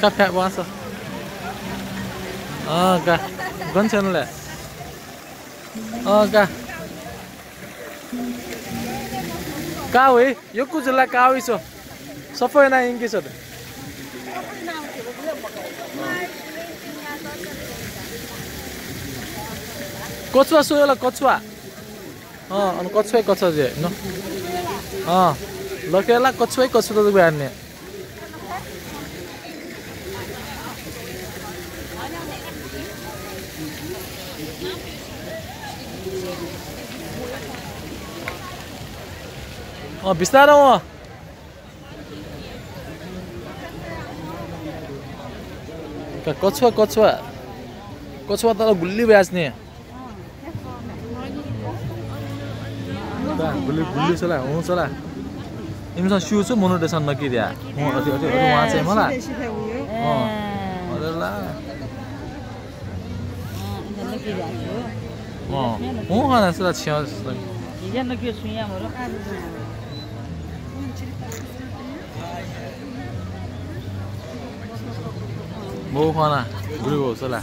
Café, avança. Ah, cá. Quando você não lê? Ah, cá. Cá, ui. Eu cujo lá cá, ui, só. Só foi na inglês, só. कछुवा सोयो कछुवा अँ अनि कछुवै कछुवा जे न Kotswa लकेला कछुवै कछुवा अँ बिस्तारो अँ कछुवा कछुवा कछुवा त गुल्ली बेच्ने गुल्ली गुल्ली हुँ 임산 쉬우스 모노데 산 넣기야. 어 어디 어디 어디 와서 몰라. 어. 어들라. 어. 뭐 하나 쓰다 치어. 이제 넣기 수야 뭐로. 뭐 하나 그리고 설라.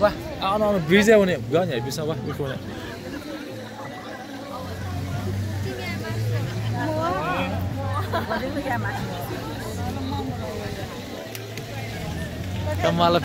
wah ano ano bisa wane ganya bisa wah bisa wane Terima.